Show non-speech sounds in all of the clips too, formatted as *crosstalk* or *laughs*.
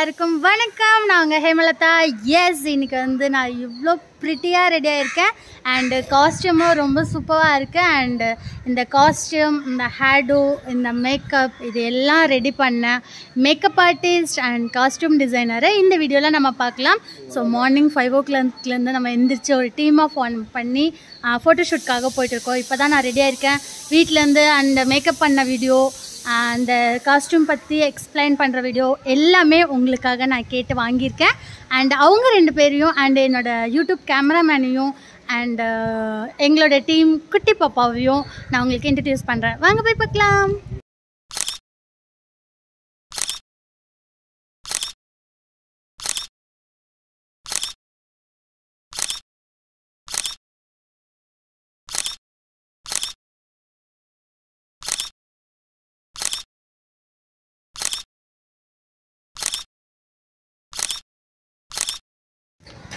எல்லாருக்கும் வணக்கம். நான் உங்கள் ஹேமலதா. எஸ் இன்னைக்கு வந்து நான் இவ்வளோ ப்ரிட்டியாக ரெடியாக இருக்கேன் அண்டு காஸ்டியூமும் ரொம்ப சூப்பராக இருக்குது அண்டு இந்த காஸ்டியூம் இந்த ஹேடோ இந்த மேக்கப் இது எல்லாம் ரெடி பண்ணேன். மேக்கப் ஆர்டிஸ்ட் அண்ட் காஸ்டியூம் டிசைனரை இந்த வீடியோவில் நம்ம பார்க்கலாம். ஸோ மார்னிங் ஃபைவ் ஓ கிளாக்லேருந்து நம்ம எந்திரிச்சு ஒரு டீமாக ஃபோன் பண்ணி ஃபோட்டோஷூட்காக போயிட்டுருக்கோம் இப்போ தான் நான் ரெடியாக இருக்கேன் வீட்டிலேருந்து அண்ட் மேக்கப் பண்ண வீடியோ அந்த காஸ்ட்யூம் பற்றி எக்ஸ்பிளைன் பண்ணுற வீடியோ எல்லாமே உங்களுக்காக நான் கேட்டு வாங்கியிருக்கேன். அண்ட் அவங்க ரெண்டு பேரையும் அண்ட் என்னோடய யூடியூப் கேமராமேனையும் அண்ட் எங்களோட டீம் குட்டி பாப்பாவையும் நான் உங்களுக்கு இன்ட்ரடியூஸ் பண்ணுறேன் வாங்க போய் பார்க்கலாம்.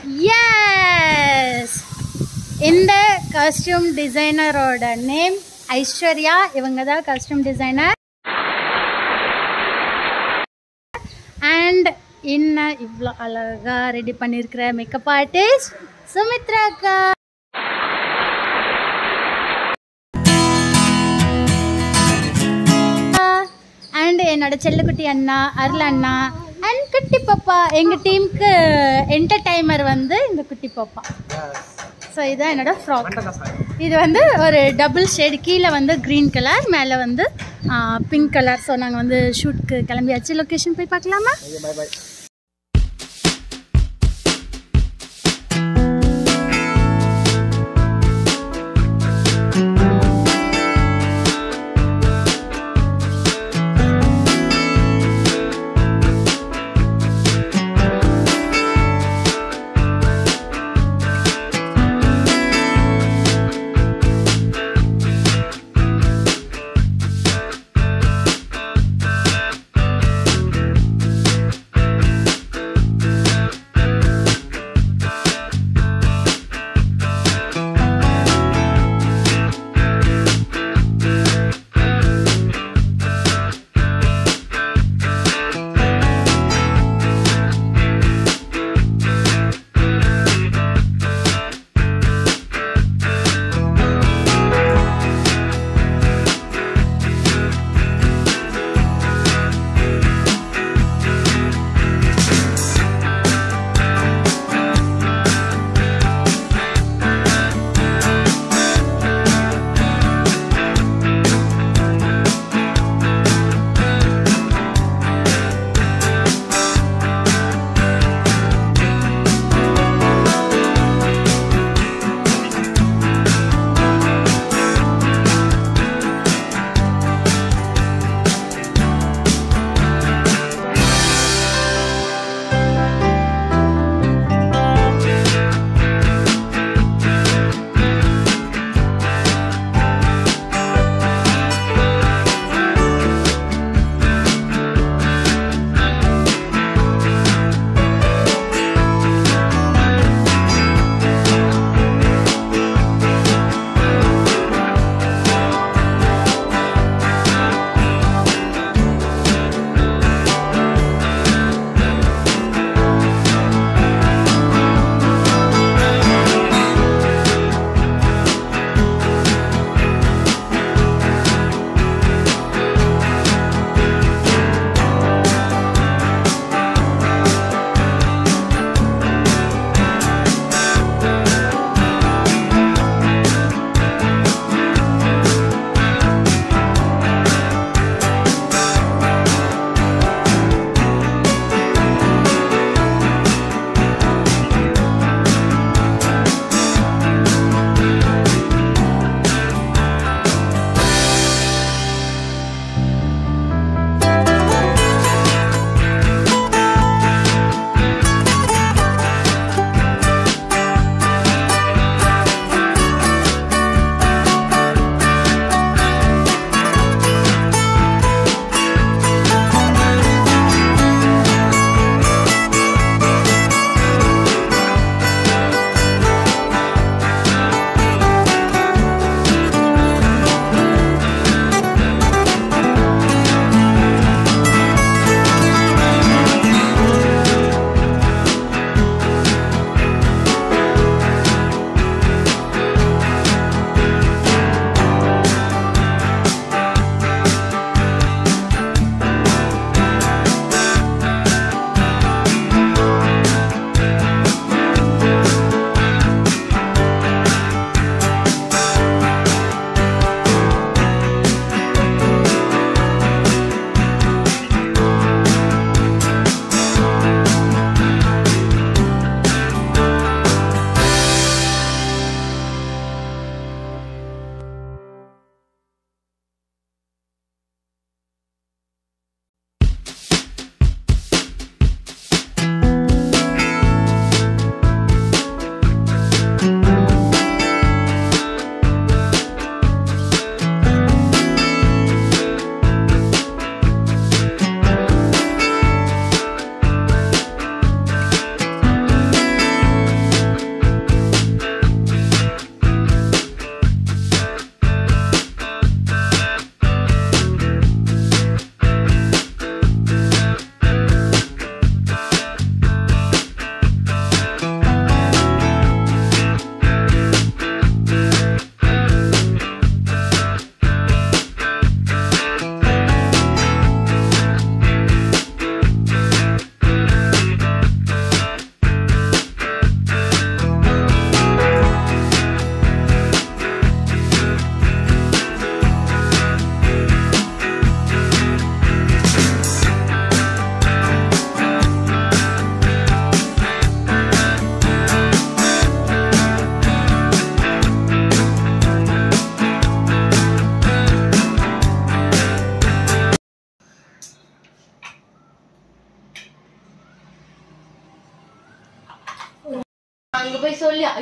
எஸ் இந்த காஸ்டியூம் டிசைனரோட நேம் ஐஸ்வர்யா. இவங்க தான் காஸ்டியூம் டிசைனர் அண்ட் இன்னும் இவ்வளோ அழகாக ரெடி பண்ணியிருக்கிற மேக்கப் ஆர்டிஸ்ட் சுமித்ரா அக்கா அண்ட் என்னோட செல்லக்குட்டி அண்ணா அருள் அண்ணா அண்ட் குட்டி பாப்பா எங்கள் டீமுக்கு என்டர்டைமர் வந்து இந்த குட்டி பாப்பா. ஸோ இதுதான் என்னோட ஃப்ராக் இது வந்து ஒரு டபுள் ஷேடு கீழே வந்து க்ரீன் கலர் மேலே வந்து பிங்க் கலர் ஸோ நாங்கள் வந்து ஷூட்க்கு கிளம்பியாச்சு. லொக்கேஷன் போய் பார்க்கலாமா?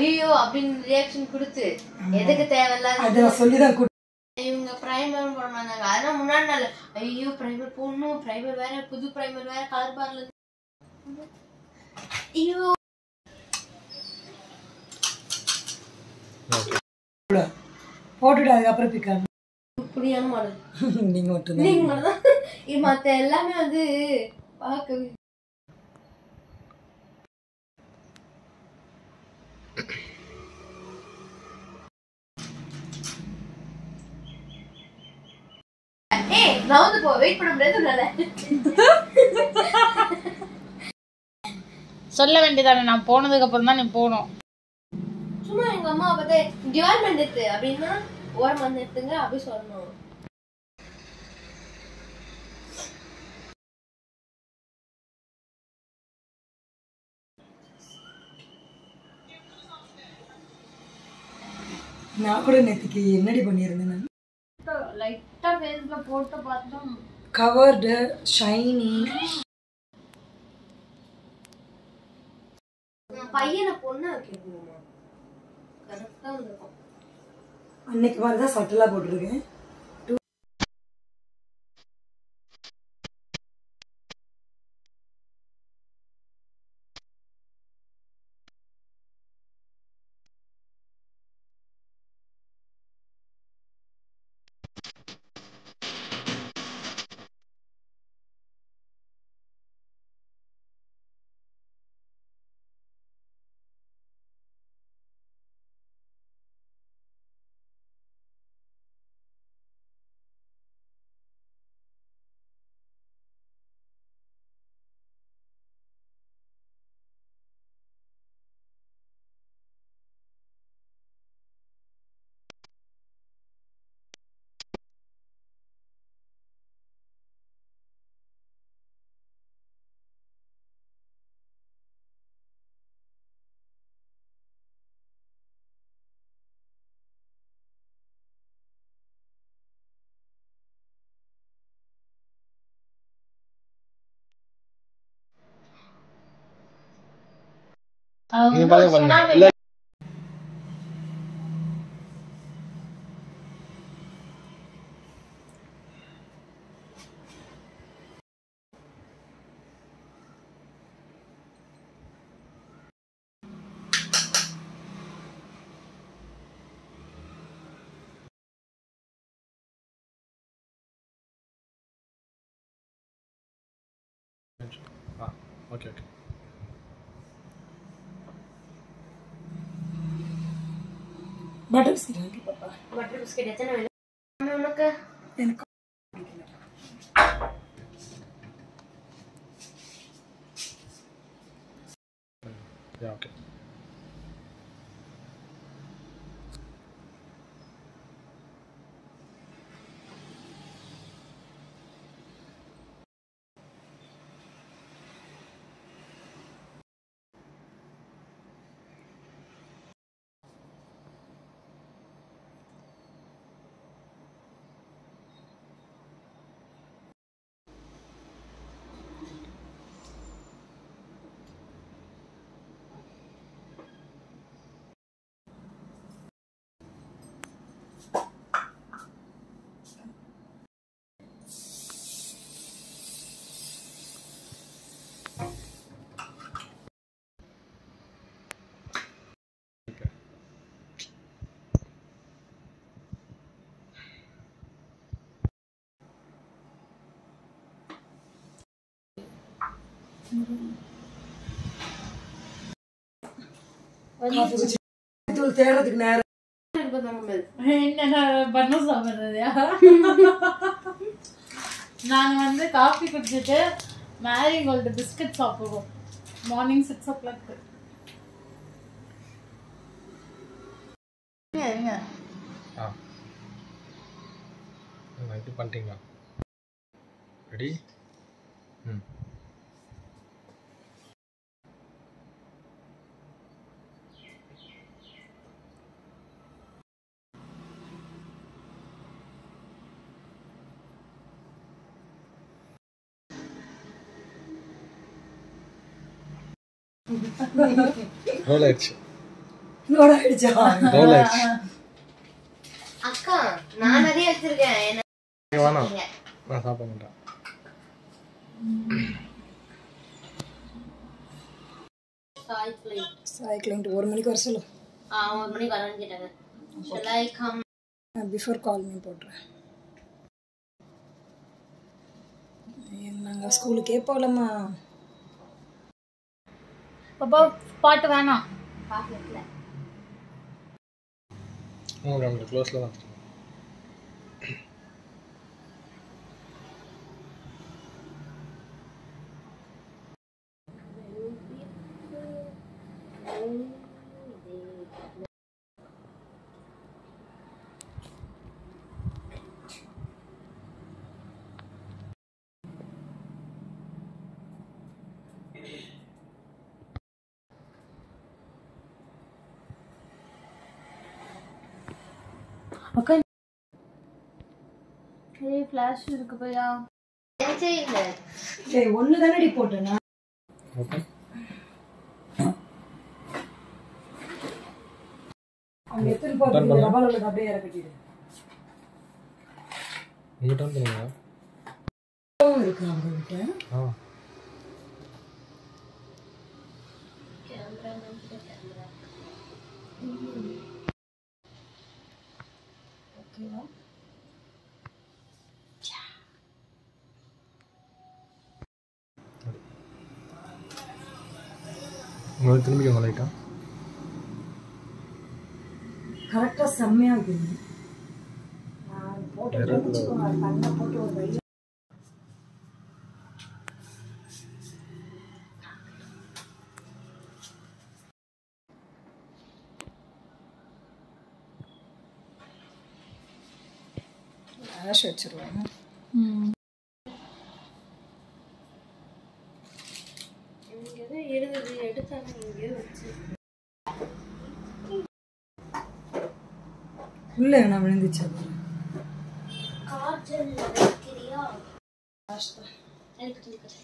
ஐயோ அப்படின்னு ரியாக்ஷன் கொடுத்து எதுக்கு தேவையில்லாத அதை நான் சொல்லி தான் இவங்க பிரைமர் போட மாட்டாங்க அதெல்லாம் முன்னாடி நாள் ஐயோ பிரைமர் போடணும் பிரைமர் வேற புது பிரைமர் வேற கலர் பார்ல ஐயோ. போட்டுட்டு அதுக்கப்புறம் பிக்காம இப்படியான மாடல் *laughs* நீங்க மட்டும்தான். நீங்க இது மத்த எல்லாமே வந்து பார்க்க நவுந்து போ வெயிட் பண்ண முடியாது உன்னால. சொல்ல வேண்டியதானே நான் போனதுக்கு அப்புறம் தான் நீ போகணும். சும்மா எங்க அம்மா பார்த்து டிபார்ட்மெண்ட் எடுத்து. அப்படின்னா ஓரம் வந்து எடுத்துங்க அப்படி சொல்லணும். நான் கூட நேற்றுக்கு என்னடி பண்ணியிருந்தேன்? நான் லைட்டா ஃபேஸ்ல போட்டு பார்த்தோம். Covered shiny. பையனை பொண்ணு வைக்கணுமா? கரெக்டா வந்திருக்கும் அன்னைக்கு மாதிரி தான் சட்டலாக போட்டிருக்கேன். Um, no, want okay, okay. எத்தனை வேணும் அம்மா, உனக்கு எனக்கு யா ஓகே காஃபி குடிச்சு தூள் தேடுறதுக்கு நேரம் இருக்கும் நாங்க வந்து காஃபி குடிச்சிட்டு மேரிகோல்டு பிஸ்கட் சாப்பிடுவோம் மார்னிங் சிக்ஸ் ஓ கிளாக் ஆ இது பண்ணிட்டீங்களா? ரெடி ம். ரோல் ஆயிடுச்சு லோட் ஆயிடுச்சா ரோல் ஆயிடுச்சு அக்கா நான் நிறைய வச்சிருக்கேன் என்ன வேணாம் நான் சாப்பிட மாட்டேன். சாய் பிளேட் சாய் கிளைண்ட் ஒரு மணிக்கு வர சொல்லு. ஆ ஒரு மணிக்கு வரேன்னு கேட்டாங்க? நான் பிஃபோர் கால் மீ போட்டுறேன். நாங்கள் ஸ்கூலுக்கே போகலம்மா? பாப்பா பாட்டு வேணாம். பாக்கல. க்ளோஸில் தான் அக்கா ஃப்ளாஷ் இருக்கு பையா? நினைச்சே இல்ல ஏய் ஒன்று தானடி போட்டேன்னா ஓகே. அவங்க எத்தனை போட்டு ரபால் உள்ளது அப்படியே இறக்கட்டிடு நீங்கள் டர்ன் பண்ணுங்க. இருக்கு அவங்க கிட்ட ஆ. ஓகேவா? உங்களுக்கு திரும்பிக்கோங்க லைட்டா கரெக்டாக செம்மையாக இருக்குது நான் போட்டு வச்சுக்கோங்க கண்ணை போட்டு ஒரு வழி ஆஷ் வச்சிருவாங்க இங்க ஏதோ இருந்தது எடுத்தாங்க இங்கேயோ வச்சு உள்ள நான் விழுந்துச்சு அது. காய்ச்சல் வைக்கிறியா எனக்கு துணிக்க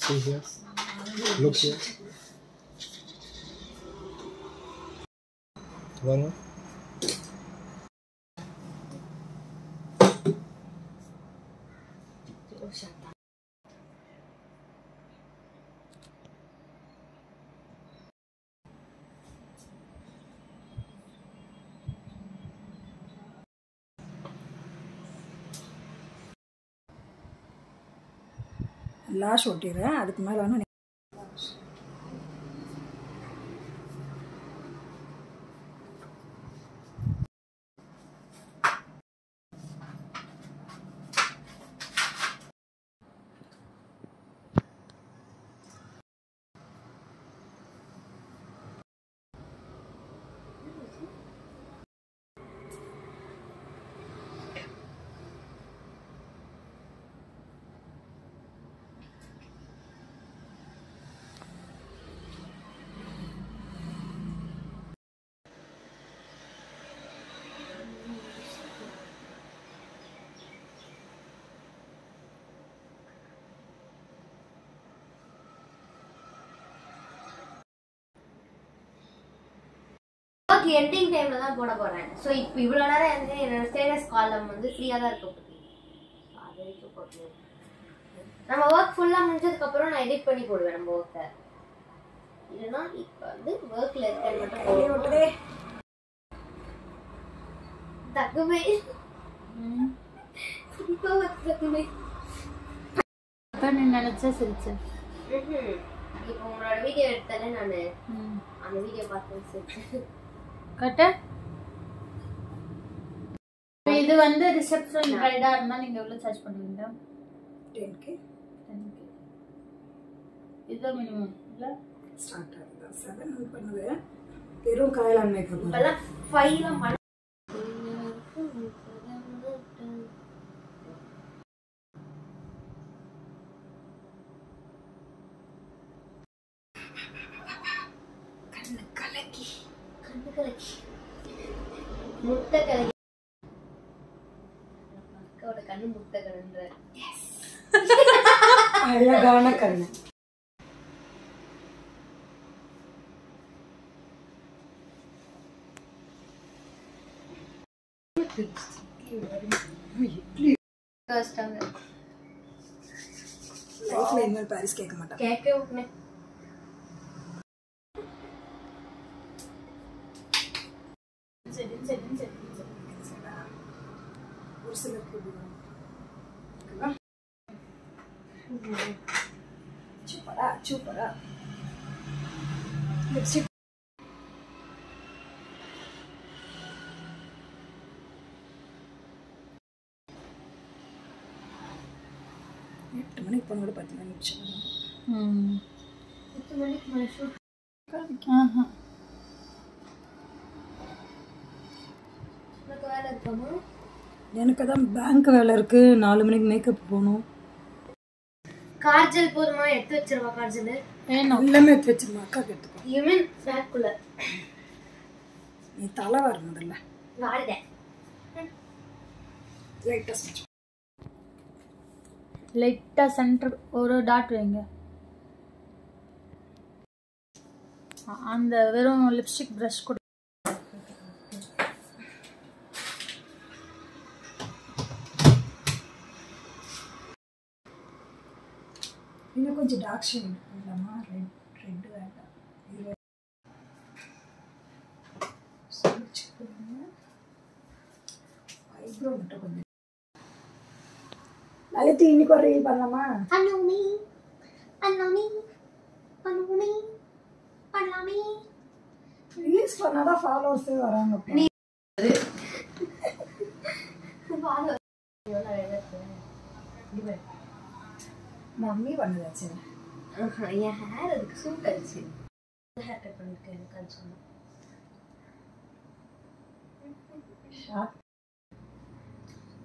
See here. Look here. பாருங்க லாஷ் ஒட்டிடுறேன் அதுக்கு மேலே வேணும் ஒர்க் எண்டிங் டைம்ல தான் போட போறேன். ஸோ இப்போ இவ்வளோ நேரம் வந்து என்னோட ஸ்டேட்டஸ் காலம் வந்து ஃப்ரீயாக தான் இருக்க. போகுது நம்ம ஒர்க் ஃபுல்லாக முடிஞ்சதுக்கு அப்புறம் நான் எடிட் பண்ணி போடுவேன் நம்ம ஒர்க்கை இல்லைன்னா இப்போ வந்து ஒர்க்கில் இருக்கிறது மட்டும் தகுமை இப்போ தகுமை நீ நினைச்சா சிரிச்ச. ம்ஹும். இப்போ உங்களோட வீடியோ எடுத்தாலே நான். அந்த வீடியோ பார்த்து சரி கட்டு இது வந்து ரிசெப்ஷன் பிரைடா இருந்தா நீங்க எவ்வளவு சார்ஜ் பண்ணுவீங்க? 10k 10k இது மினிமம் இல்ல? ஸ்டார்ட் ஆகுது. 7 பண்ணுவேன் வெறும் காயலான் மேக்கப் அதெல்லாம் 5ல லைஃப்ல இனிமேல் பாரிஸ் கேட்க மாட்டான் கேட்க விட்டுனேன் ஒரு சிலருக்கு இப்படி வரும். ஓகேவா? சூப்பரா சூப்பரா லிப்ஸ்டிக் எட்டு மணிக்கு போனோட பத்து மணி நிமிஷம் ம் பத்து மணிக்கு மேலே ஷூட் ஆஹா. உனக்கு வேலை இருக்காமா எனக்கு தான் பேங்க் வேலை இருக்கு. நாலு மணிக்கு மேக்கப் போகணும். கார்ஜல் போதுமா? எடுத்து வச்சிருவா கார்ஜல் வேணும். எல்லாமே எடுத்து வச்சிருமா? அக்கா எடுத்துக்கோ. யூ மீன் பேக்குள்ள நீ தலை வர முதல்ல. வாடிதேன் லைட்டாக செஞ்சு லைட்டாக சென்டர் ஒரு டாட் வைங்க. அந்த வெறும் லிப்ஸ்டிக் ப்ரஷ் கொடு. இன்னும் கொஞ்சம் டார்க் ஷேட் இல்லாமா ரெட் ரெட்டு வேண்டாம் இது ஐப்ரோ மட்டும் கொஞ்சம் லலித்து இன்னைக்கு ஒரு ரீல் பண்ணலாமா? அண்ணாமி அண்ணாமி அண்ணாமி அண்ணாமி ரீல்ஸ் பண்ணாதான் ஃபாலோவர்ஸே வராங்க மம்மி பண்ணுதாச்சு. என் ஹேர் அதுக்கு சூட் ஆயிடுச்சு ஹேர் கட் பண்ணிருக்கேன் எனக்கு சொன்னேன்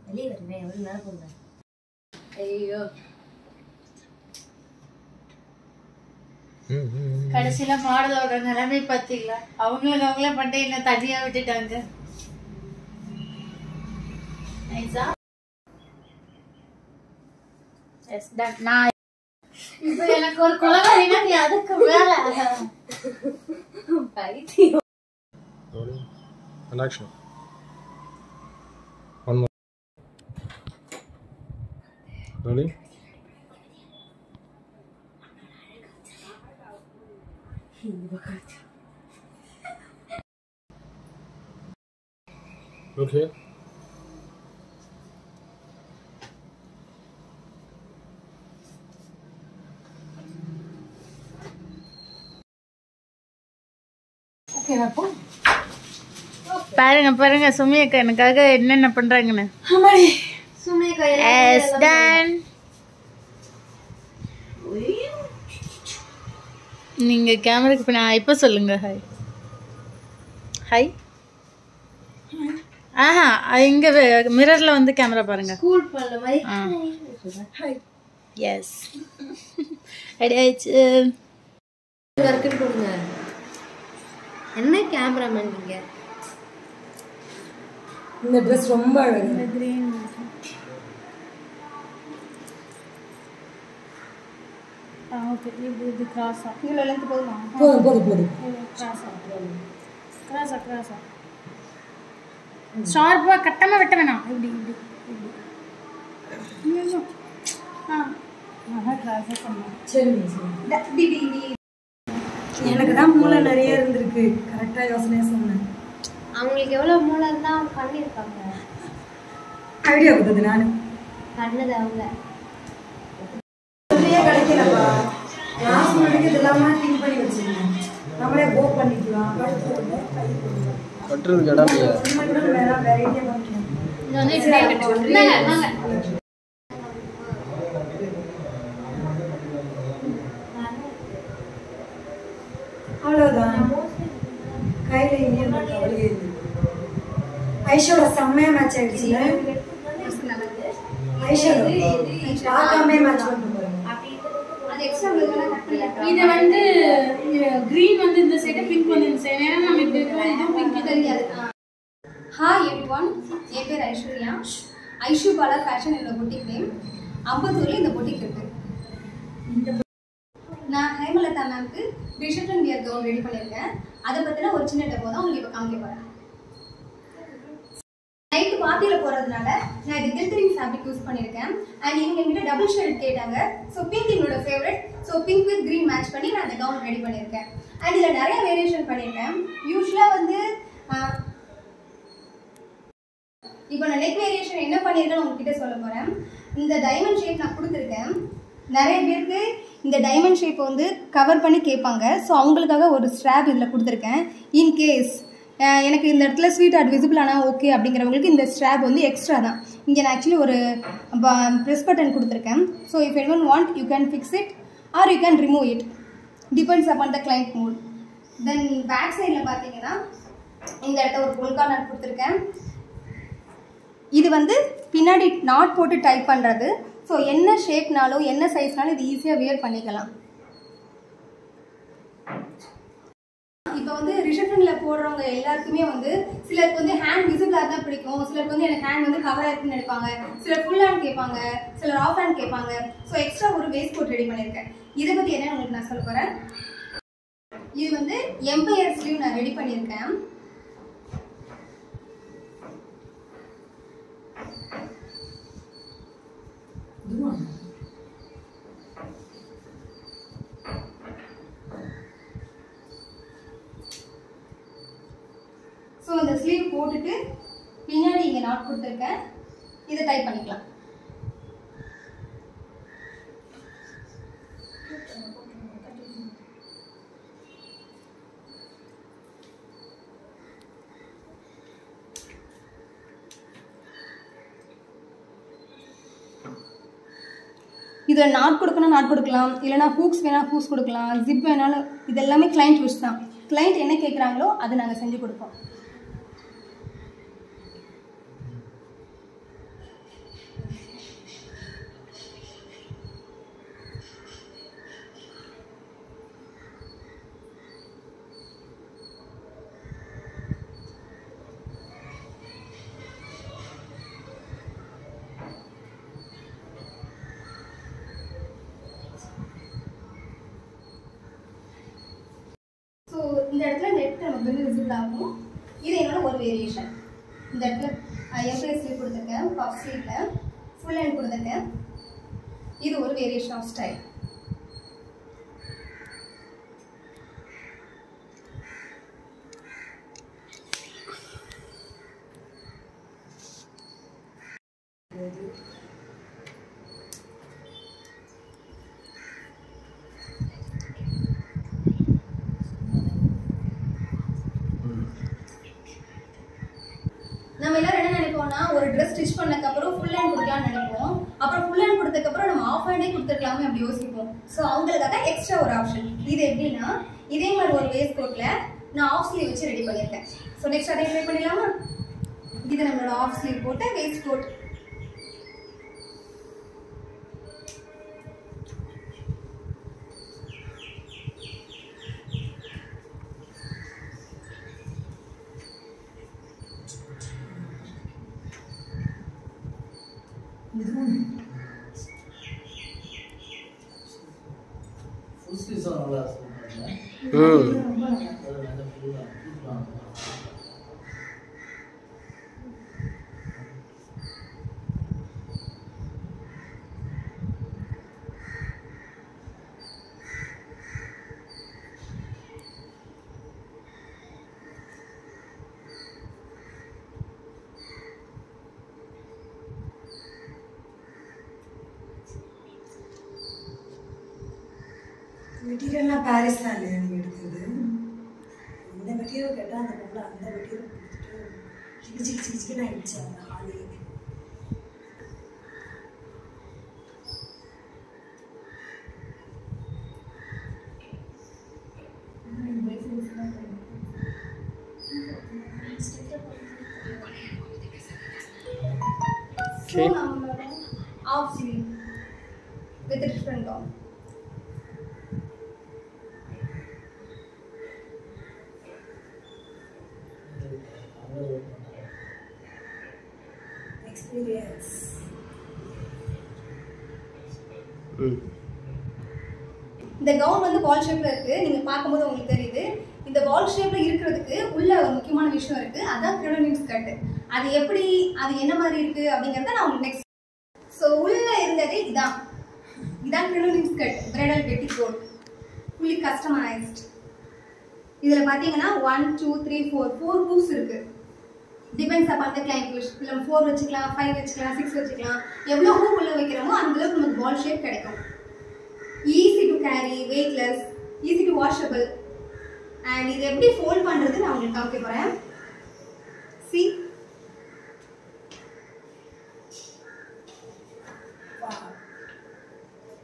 வெளியே வருமே எவ்வளோ நேரம் போங்க. ஐயோ. கடைசியில மாடலோட நிலைமை பார்த்தீங்களா அவங்களுக்கு அவங்களே பண்ணிட்டு என்ன தனியா விட்டுட்டாங்க. நான் இப்போ எனக்கு ஒரு குலகாரினா நீ அதுக்கு மேல. *laughs* பைத்தியம். Rolling. Look here. பாருங்க பாருங்க சுமி அக்கா எனக்காக என்னென்ன பண்றாங்கன்னு எஸ் டன் நீங்க கேமராக்கு பின்னா இப்போ சொல்லுங்க ஹாய் ஹாய் ஆஹா இங்க மிரர்ல வந்து கேமரா பாருங்க. ஸ்கூல் பண்ண மாதிரி ஹாய் எஸ் ஆயிடுச்சு. இருக்குன்னு கொடுங்க என்ன கேமராமேன் நீங்க? இந்த ட்ரெஸ் ரொம்ப அழகு. ஓகே இப்படி இப்படி கிராஸா இவ்வளோ லென்த் போதுமா? போதும் போதும் போதும். கிராஸா கிராஸா கிராஸா ஷார்ப்பாக கட்டமாக வெட்ட வேணாம். இப்படி இப்படி இப்படி. ஆ. கிராஸாக பண்ணலாம் சரி எனக்கு தான் மூளை நிறைய இருந்திருக்கு. கரெக்டாக யோசனையாக சொன்னேன். அவங்களுக்கு எவ்வளவு மூளை இருந்தா அவங்க பண்ணிருப்பாங்க ஐடியா கொடுத்தது நான். பண்ணது அவங்க. சொல்லியே கிடைக்கலப்பா கிளாஸ் முடிக்கிறது இல்லாமல் திங்க் பண்ணி வச்சிருக்கேன் நம்மளே கோ பண்ணிக்கலாம் கழுத்து வந்து கை போடலாம். கட்டுறதுக்கு இடம் இல்லை சும்மா கூட வேற வெரைட்டியாக பண்ணிக்கலாம் இது வந்து இப்படியே கட்டுவோம் இந்தாங்க, வாங்க. அவ்வளோதான் கையில் இந்தியன் கவலையே இல்லை ஐஷோட செம்மையாக மேட்ச் ஆயிடுச்சுல ஐஷோட பார்க்காம மேட்ச் பண்ணிட்டு போறாங்க இது வந்து கிரீன் வந்து இந்த சைடு பிங்க் வந்து இந்த சைடு ஏன்னா நம்ம இப்படி இருக்கோம் இதுவும் பிங்க் தெரியாது. ஹாய் எவ்ரி ஒன் என் பேர் ஐஸ்வர்யா. ஐஷு பாலா ஃபேஷன் என்னோட பொட்டிக் நேம் அம்பத்தூரில் இந்த பொட்டிக் இருக்கு. நான் ஹேமலதா மேம்க்கு டிஷர்ட் வியர் கவுன் ரெடி பண்ணியிருக்கேன். அதை பற்றின ஒரு சின்ன டெப்போ தான் உங்களுக்கு இப்போ காமிக்க போகிறேன் நைட்டு பார்ட்டியில் போகிறதுனால நான் இது கில்டரிங் ஃபேப்ரிக் யூஸ் பண்ணியிருக்கேன். அண்ட் இவங்க எங்கிட்ட டபுள் ஷேட் கேட்டாங்க. ஸோ பிங்க் என்னோட favourite so pink with green match பண்ணி நான் அந்த கவுன் ரெடி பண்ணியிருக்கேன். அண்ட் இதில் நிறைய வேரியேஷன் பண்ணியிருக்கேன். யூஸ்வலாக வந்து இப்போ நான் நெக் வேரியேஷன் என்ன பண்ணியிருக்கேன்னு உங்ககிட்ட சொல்ல போகிறேன் இந்த டைமண்ட் ஷேப் நான் கொடுத்துருக்கேன். நிறைய பேருக்கு இந்த டைமண்ட் ஷேப்பை வந்து கவர் பண்ணி கேட்பாங்க. ஸோ அவங்களுக்காக ஒரு ஸ்ட்ராப் இதில் கொடுத்துருக்கேன். இன்கேஸ் எனக்கு இந்த இடத்துல ஸ்வீட் ஆர்ட் விசிபிள் ஆனால் ஓகே அப்படிங்கிறவங்களுக்கு இந்த ஸ்ட்ராப் வந்து எக்ஸ்ட்ரா தான். இங்கே நான் ஆக்சுவலி ஒரு ப்ரெஸ் பட்டன் கொடுத்துருக்கேன். So if anyone want you can fix it or you can remove it depends upon the client mood then back சைடில் பார்த்தீங்கன்னா இந்த இடத்த ஒரு புல்கா நான் கொடுத்துருக்கேன். இது வந்து பின்னாடி நாட் போட்டு டைப் பண்ணுறது ஸோ என்ன ஷேப்னாலும் என்ன சைஸ்னாலும் இது ஈஸியாக வியர் பண்ணிக்கலாம். இப்போ வந்து ரிசப்ஷனில் போடுறவங்க எல்லாருக்குமே வந்து சிலருக்கு வந்து ஹேண்ட் விசிபிளாக தான் பிடிக்கும். சிலருக்கு வந்து எனக்கு ஹேண்ட் வந்து கவர் ஆயிருக்குன்னு நினைப்பாங்க. சிலர் ஃபுல் ஹேண்ட் கேட்பாங்க. சிலர் ஆஃப் ஹேண்ட் கேட்பாங்க. ஸோ எக்ஸ்ட்ரா ஒரு வேஸ்ட் கோட் ரெடி பண்ணியிருக்கேன். இதை பற்றி என்ன உங்களுக்கு நான் சொல்ல போகிறேன் இது வந்து எம்பையர் ஸ்லீவ் நான் ரெடி பண்ணியிருக்கேன். இதுவும் ஸோ இந்த ஸ்லீவ் போட்டுட்டு பின்னாடி இங்கே நாட் கொடுத்துருக்கேன். இதை டைப் பண்ணிக்கலாம். இதில் நாட் கொடுக்கணும் நாட் கொடுக்கலாம். இல்லைனா ஹூக்ஸ் வேணால் ஹூக்ஸ் கொடுக்கலாம். ஜிப் வேணாலும் இது எல்லாமே கிளைண்ட் விஷ் தான். கிளைண்ட் என்ன கேட்குறாங்களோ அதை நாங்கள் செஞ்சு கொடுப்போம் ஸோ இந்த இடத்துல நெட் நமக்கு வந்து விசிபிள் ஆகும். இது என்னோட ஒரு வேரியேஷன் இந்த இடத்துல எம்ப்ளாய் ஸ்லீவ் கொடுத்துருக்கேன் பஃப் ஸ்லீவில் ஃபுல் ஹேண்ட் கொடுத்துருக்கேன். இது ஒரு வேரியேஷன் ஆஃப் ஸ்டைல் நம்ம எல்லாரும் என்ன நினைப்போம்னா ஒரு ட்ரெஸ் ஸ்டிச் பண்ணதுக்கப்புறம் ஃபுல் ஹேண்ட் கொடுக்கலாம்னு நினைப்போம் அப்புறம் ஃபுல் ஹேண்ட் கொடுத்ததுக்கப்புறம் நம்ம ஆஃப் ஹேண்டே கொடுத்துருக்கலாமே அப்படி யோசிப்போம் ஸோ அவங்களுக்காக எக்ஸ்ட்ரா ஒரு ஆப்ஷன் இது எப்படின்னா இதே மாதிரி ஒரு வேஸ்ட் கோட்டில் நான் ஆஃப் ஸ்லீவ் வச்சு ரெடி பண்ணியிருக்கேன். ஸோ நெக்ஸ்ட் அதை ட்ரை பண்ணிடலாமா? இது நம்மளோட ஆஃப் ஸ்லீவ் போட்டு வேஸ்ட் கோட் இதுவும் sonra lazım. Hı. மெட்டீரியல்லாம் பாரிஸ் தான் இல்லையா நீங்கள் எடுக்கிறது இந்த மெட்டீரியல் கேட்டால் அந்த பொண்ணு அந்த மெட்டீரியல் கொடுத்துட்டு சிக்கி சிக்கி சிக்கி நான் ஆயிடுச்சு. அப்படிங்கறத நான் உங்களுக்கு நெக்ஸ்ட் ஸோ உள்ளே இருந்தது இதான். இதான் crinoline skirt bridal petticoat fully customised இதில் பார்த்தீங்கன்னா one two three four four hoops இருக்கு. Depends upon the client wish இல்லை ஃபோர் வச்சுக்கலாம் ஃபைவ் வச்சுக்கலாம் சிக்ஸ் வச்சுக்கலாம். எவ்வளோ ஹூப் உள்ள வைக்கிறோமோ அந்தளவுக்கு நமக்கு பால் ஷேப் கிடைக்கும். Easy to carry weightless easy to washable and இது எப்படி ஃபோல்ட் பண்ணுறது நான் உங்களுக்கு காமிக்க போகிறேன் சி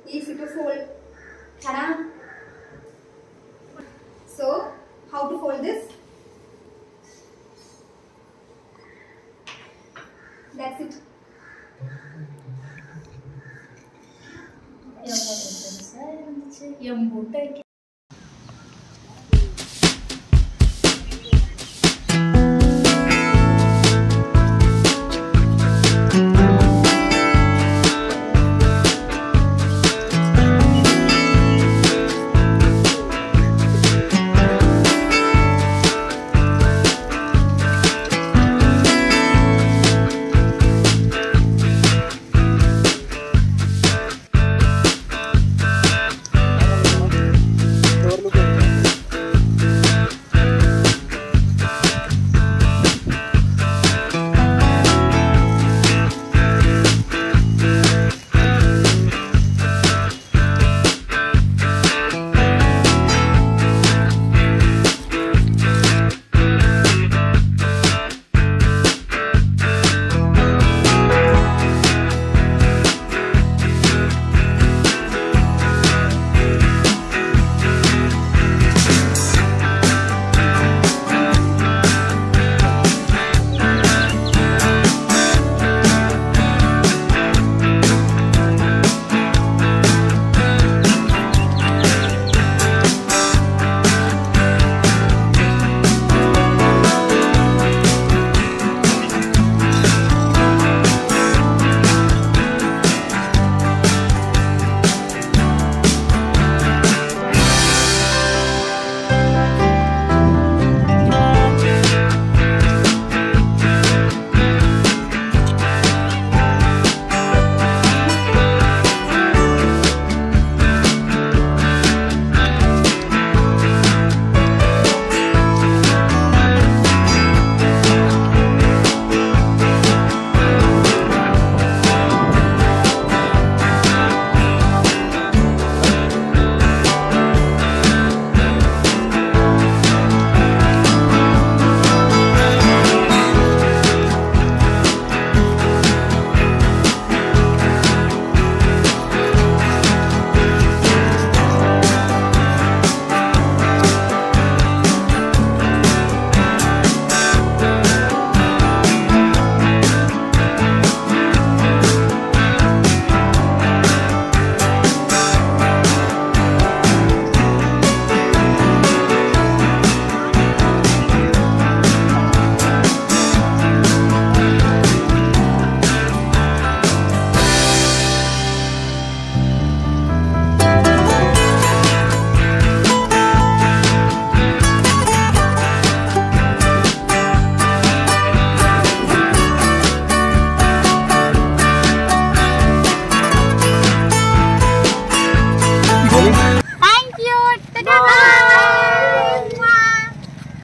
easy to fold. Ta-da! So, how to fold this? That's it. Thank